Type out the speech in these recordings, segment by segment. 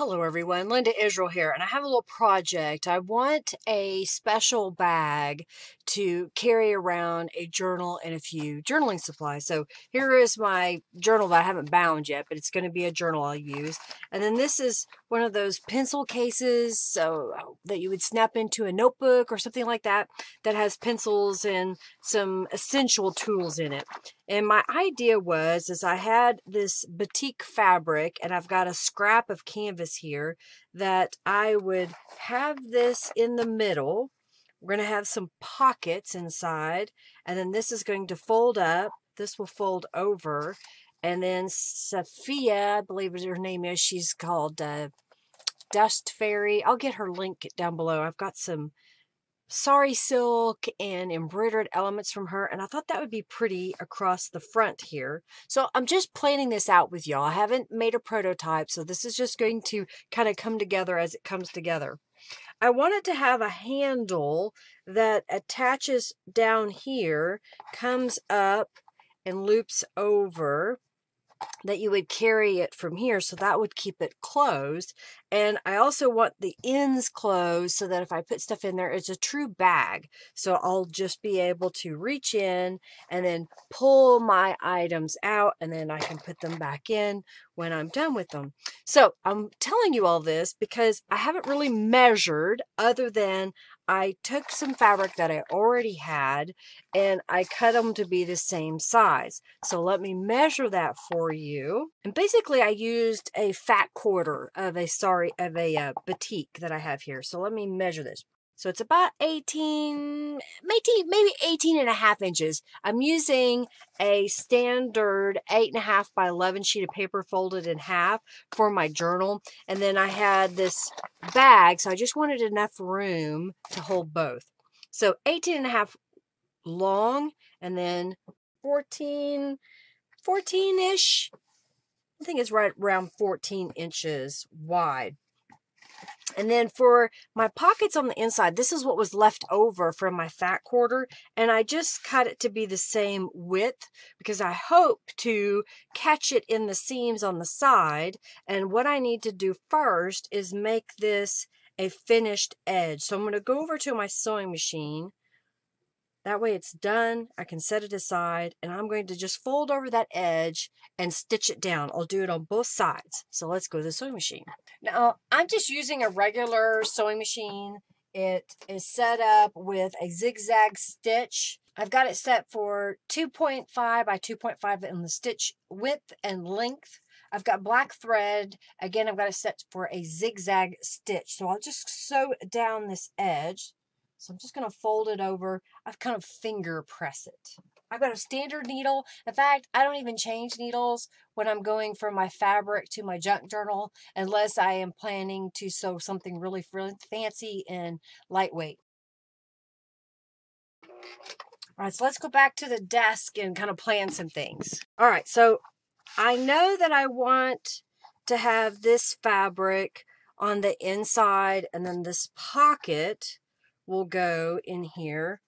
Hello everyone, Linda Israel here, and I have a little project. I want a special bag to carry around a journal and a few journaling supplies. So here is my journal that I haven't bound yet, but it's going to be a journal I'll use. And then this is one of those pencil cases so uh, that you would snap into a notebook or something like that that has pencils and some essential tools in it. And my idea was is I had this batik fabric and I've got a scrap of canvas here that I would have this in the middle. We're going to have some pockets inside and then this is going to fold up. This will fold over and then Sophia, I believe her name is, she's called uh, Dust Fairy. I'll get her link down below. I've got some sari silk and embroidered elements from her and I thought that would be pretty across the front here. So I'm just planning this out with y'all. I haven't made a prototype so this is just going to kind of come together as it comes together. I wanted to have a handle that attaches down here, comes up and loops over that you would carry it from here so that would keep it closed and I also want the ends closed so that if I put stuff in there it's a true bag so I'll just be able to reach in and then pull my items out and then I can put them back in when I'm done with them so I'm telling you all this because I haven't really measured other than I took some fabric that I already had and I cut them to be the same size. So let me measure that for you. And basically I used a fat quarter of a sorry of a uh, batik that I have here. So let me measure this. So it's about 18, maybe, maybe 18 and a half inches. I'm using a standard eight and a half by 11 sheet of paper folded in half for my journal. And then I had this bag, so I just wanted enough room to hold both. So 18 and a half long and then 14, 14-ish. I think it's right around 14 inches wide. And then for my pockets on the inside, this is what was left over from my fat quarter. And I just cut it to be the same width because I hope to catch it in the seams on the side. And what I need to do first is make this a finished edge. So I'm going to go over to my sewing machine that way it's done. I can set it aside and I'm going to just fold over that edge and stitch it down. I'll do it on both sides. So let's go to the sewing machine. Now I'm just using a regular sewing machine. It is set up with a zigzag stitch. I've got it set for 2.5 by 2.5 in the stitch width and length. I've got black thread. Again, I've got it set for a zigzag stitch. So I'll just sew down this edge. So I'm just going to fold it over. I've kind of finger press it. I've got a standard needle. In fact, I don't even change needles when I'm going from my fabric to my junk journal unless I am planning to sew something really, really fancy and lightweight. All right, so let's go back to the desk and kind of plan some things. All right, so I know that I want to have this fabric on the inside and then this pocket will go in here.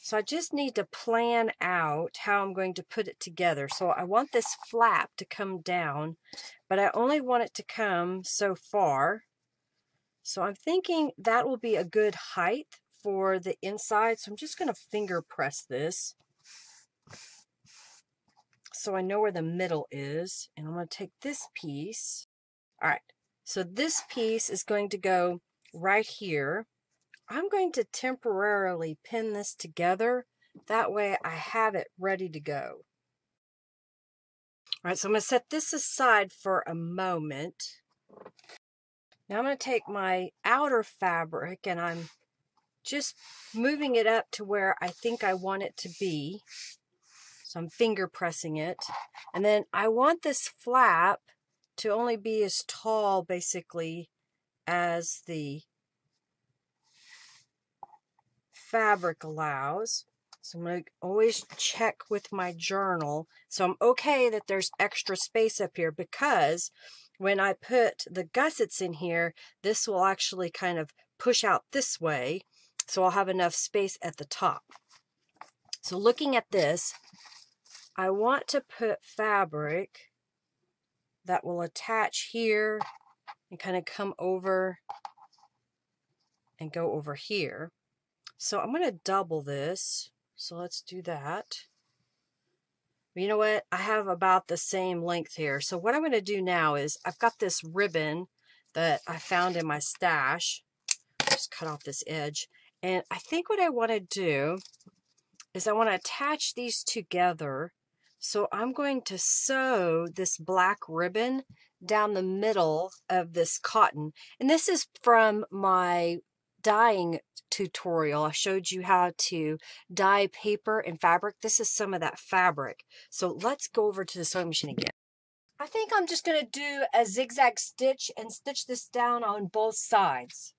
So I just need to plan out how I'm going to put it together. So I want this flap to come down, but I only want it to come so far. So I'm thinking that will be a good height for the inside. So I'm just going to finger press this so I know where the middle is. And I'm going to take this piece. All right. So this piece is going to go right here. I'm going to temporarily pin this together. That way I have it ready to go. All right, so I'm going to set this aside for a moment. Now I'm going to take my outer fabric and I'm just moving it up to where I think I want it to be. So I'm finger pressing it. And then I want this flap to only be as tall basically as the fabric allows. So I'm going to always check with my journal. So I'm okay that there's extra space up here because when I put the gussets in here, this will actually kind of push out this way. So I'll have enough space at the top. So looking at this, I want to put fabric that will attach here and kind of come over and go over here. So I'm going to double this. So let's do that. You know what? I have about the same length here. So what I'm going to do now is I've got this ribbon that I found in my stash. Just cut off this edge. And I think what I want to do is I want to attach these together. So I'm going to sew this black ribbon down the middle of this cotton. And this is from my dyeing tutorial. I showed you how to dye paper and fabric. This is some of that fabric. So let's go over to the sewing machine again. I think I'm just going to do a zigzag stitch and stitch this down on both sides.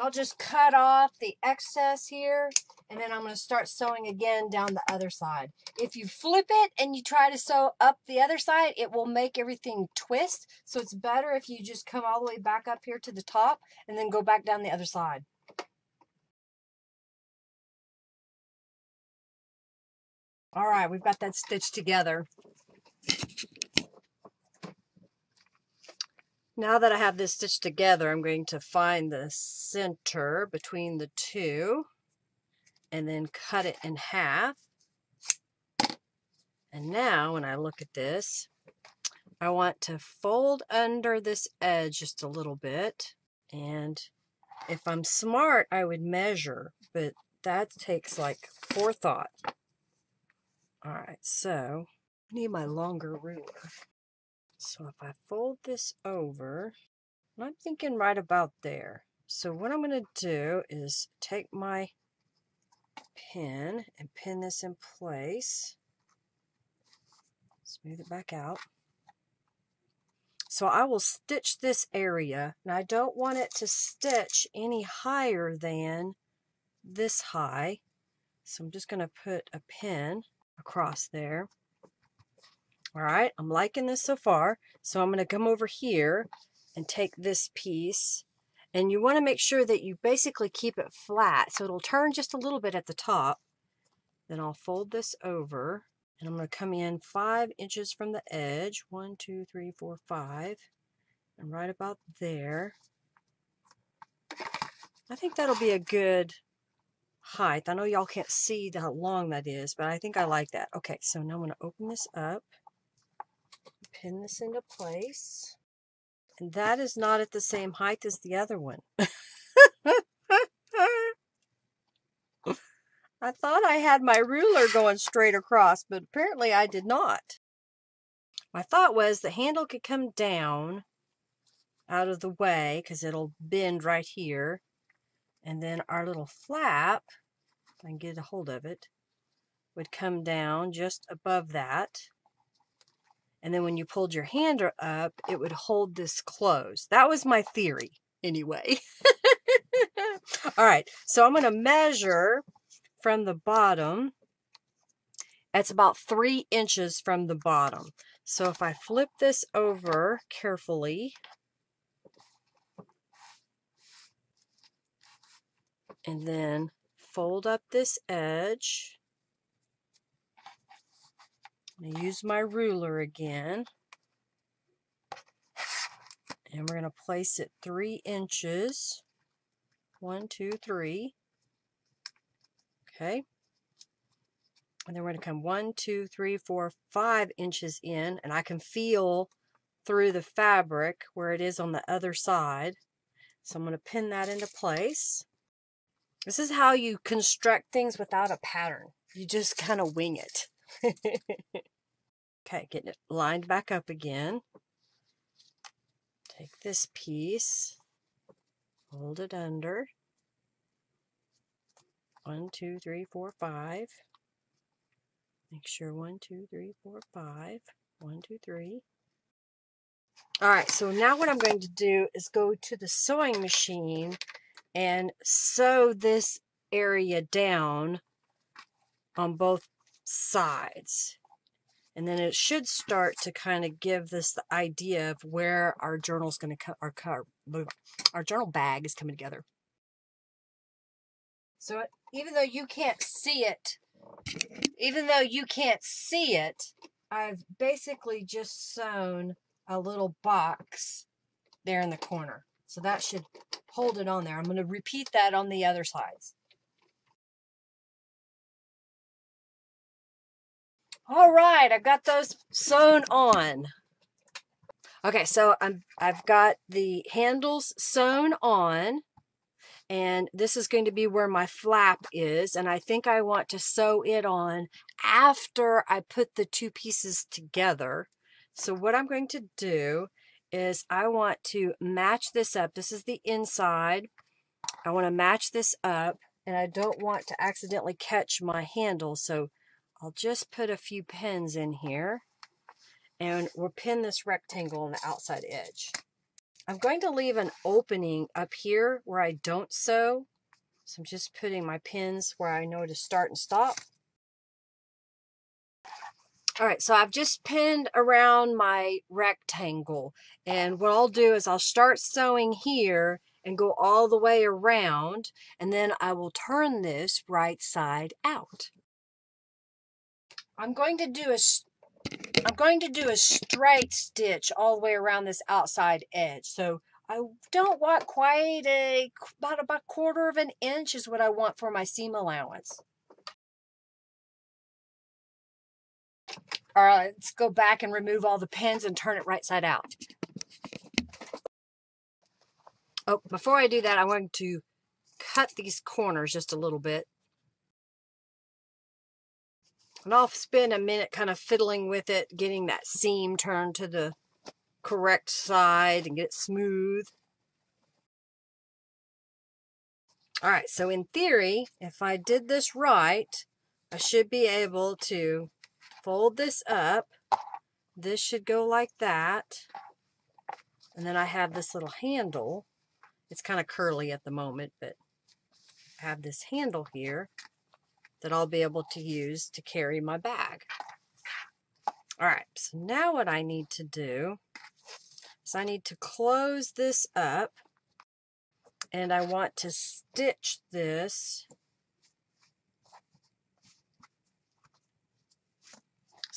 So I'll just cut off the excess here and then I'm going to start sewing again down the other side. If you flip it and you try to sew up the other side, it will make everything twist. So it's better if you just come all the way back up here to the top and then go back down the other side. All right, we've got that stitched together. Now that I have this stitched together, I'm going to find the center between the two and then cut it in half. And now when I look at this, I want to fold under this edge just a little bit. And if I'm smart, I would measure, but that takes like forethought. All right, so I need my longer ruler. So if I fold this over, I'm thinking right about there. So what I'm going to do is take my pin and pin this in place. Smooth it back out. So I will stitch this area, and I don't want it to stitch any higher than this high. So I'm just going to put a pin across there. All right, I'm liking this so far. So I'm going to come over here and take this piece. And you want to make sure that you basically keep it flat. So it'll turn just a little bit at the top. Then I'll fold this over. And I'm going to come in five inches from the edge. One, two, three, four, five. And right about there. I think that'll be a good height. I know y'all can't see how long that is, but I think I like that. Okay, so now I'm going to open this up pin this into place. And that is not at the same height as the other one. I thought I had my ruler going straight across, but apparently I did not. My thought was the handle could come down out of the way because it'll bend right here. And then our little flap, if I can get a hold of it, would come down just above that. And then when you pulled your hand up, it would hold this closed. That was my theory, anyway. All right, so I'm going to measure from the bottom. It's about three inches from the bottom. So if I flip this over carefully, and then fold up this edge, I'm going to use my ruler again. And we're going to place it three inches. One, two, three. Okay. And then we're going to come one, two, three, four, five inches in. And I can feel through the fabric where it is on the other side. So I'm going to pin that into place. This is how you construct things without a pattern. You just kind of wing it. okay, getting it lined back up again. Take this piece, hold it under. One, two, three, four, five. Make sure one, two, three, four, five. One, two, three. All right, so now what I'm going to do is go to the sewing machine and sew this area down on both sides. And then it should start to kind of give this the idea of where our journal's going to cut our, our, our journal bag is coming together. So uh, even though you can't see it, even though you can't see it, I've basically just sewn a little box there in the corner. So that should hold it on there. I'm going to repeat that on the other sides. All right, I've got those sewn on. Okay, so I'm I've got the handles sewn on and this is going to be where my flap is and I think I want to sew it on after I put the two pieces together. So what I'm going to do is I want to match this up. This is the inside. I want to match this up and I don't want to accidentally catch my handle. So I'll just put a few pins in here and we'll pin this rectangle on the outside edge. I'm going to leave an opening up here where I don't sew. So I'm just putting my pins where I know to start and stop. All right, so I've just pinned around my rectangle. And what I'll do is I'll start sewing here and go all the way around. And then I will turn this right side out. I'm going to do a I'm going to do a straight stitch all the way around this outside edge. So I don't want quite a, about a quarter of an inch is what I want for my seam allowance. All right, let's go back and remove all the pins and turn it right side out. Oh, before I do that, I'm going to cut these corners just a little bit. And I'll spend a minute kind of fiddling with it, getting that seam turned to the correct side and get it smooth. All right, so in theory, if I did this right, I should be able to fold this up. This should go like that. And then I have this little handle. It's kind of curly at the moment, but I have this handle here that I'll be able to use to carry my bag. All right, so now what I need to do is I need to close this up and I want to stitch this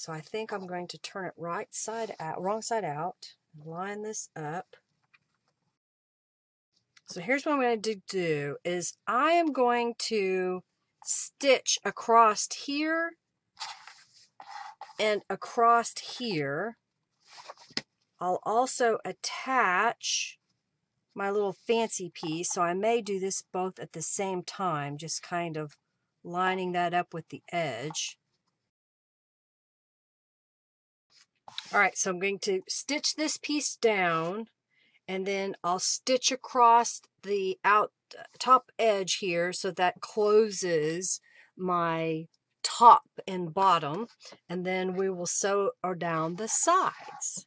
So I think I'm going to turn it right side out, wrong side out, line this up. So here's what I'm going to do is I am going to stitch across here and across here. I'll also attach my little fancy piece, so I may do this both at the same time, just kind of lining that up with the edge. All right, so I'm going to stitch this piece down and then I'll stitch across the out top edge here so that closes my top and bottom and then we will sew or down the sides.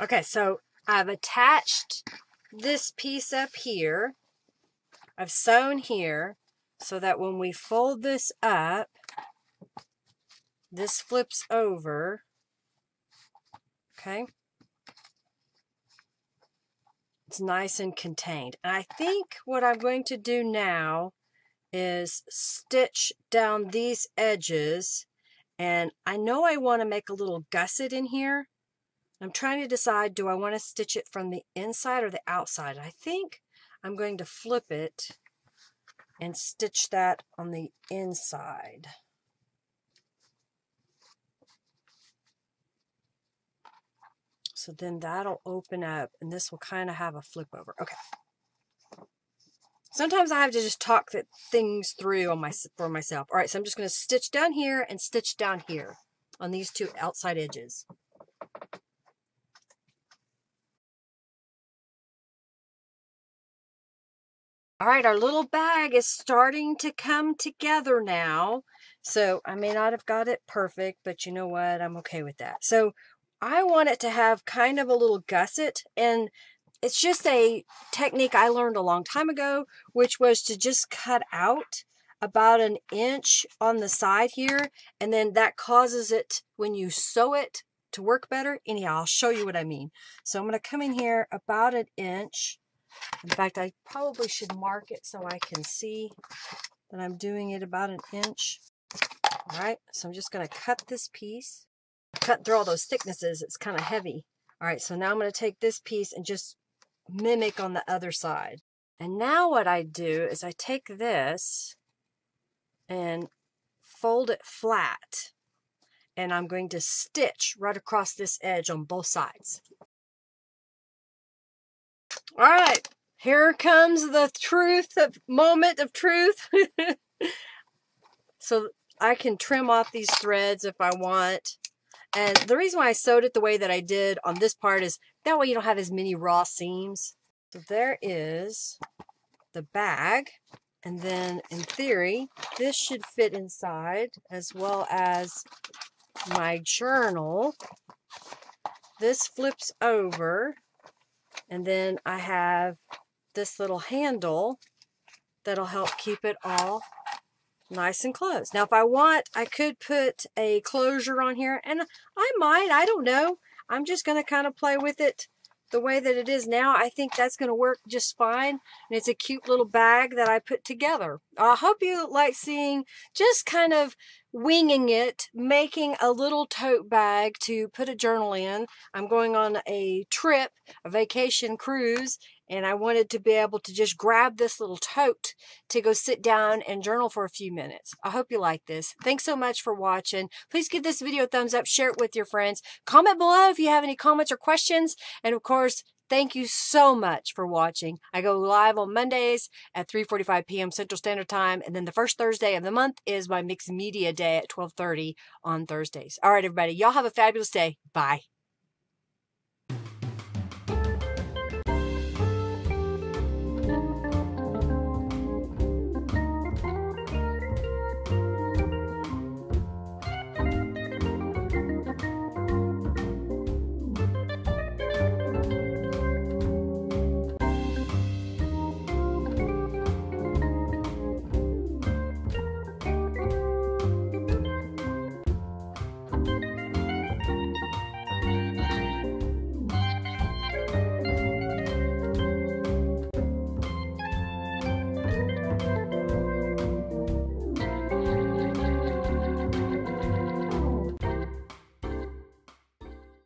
Okay, so I've attached this piece up here I've sewn here so that when we fold this up, this flips over, okay? It's nice and contained. And I think what I'm going to do now is stitch down these edges and I know I want to make a little gusset in here. I'm trying to decide, do I want to stitch it from the inside or the outside? I think I'm going to flip it and stitch that on the inside. So then that'll open up and this will kind of have a flip over. Okay. Sometimes I have to just talk things through on my for myself. All right, so I'm just going to stitch down here and stitch down here on these two outside edges. All right, our little bag is starting to come together now. So I may not have got it perfect, but you know what? I'm okay with that. So I want it to have kind of a little gusset and it's just a technique I learned a long time ago, which was to just cut out about an inch on the side here. And then that causes it, when you sew it, to work better. Anyhow, I'll show you what I mean. So I'm going to come in here about an inch In fact, I probably should mark it so I can see that I'm doing it about an inch. All right, so I'm just going to cut this piece. Cut through all those thicknesses, it's kind of heavy. All right, so now I'm going to take this piece and just mimic on the other side. And now what I do is I take this and fold it flat. And I'm going to stitch right across this edge on both sides. All right, here comes the truth of moment of truth. so I can trim off these threads if I want. And the reason why I sewed it the way that I did on this part is that way you don't have as many raw seams. So there is the bag. And then in theory, this should fit inside as well as my journal. This flips over and then I have this little handle that'll help keep it all nice and closed. Now, if I want, I could put a closure on here, and I might, I don't know. I'm just going to kind of play with it the way that it is now. I think that's going to work just fine, and it's a cute little bag that I put together. I hope you like seeing just kind of winging it, making a little tote bag to put a journal in. I'm going on a trip, a vacation cruise, and I wanted to be able to just grab this little tote to go sit down and journal for a few minutes. I hope you like this. Thanks so much for watching. Please give this video a thumbs up, share it with your friends. Comment below if you have any comments or questions. And of course, Thank you so much for watching. I go live on Mondays at 3.45 p.m. Central Standard Time. And then the first Thursday of the month is my mixed media day at 12.30 on Thursdays. All right, everybody. Y'all have a fabulous day. Bye.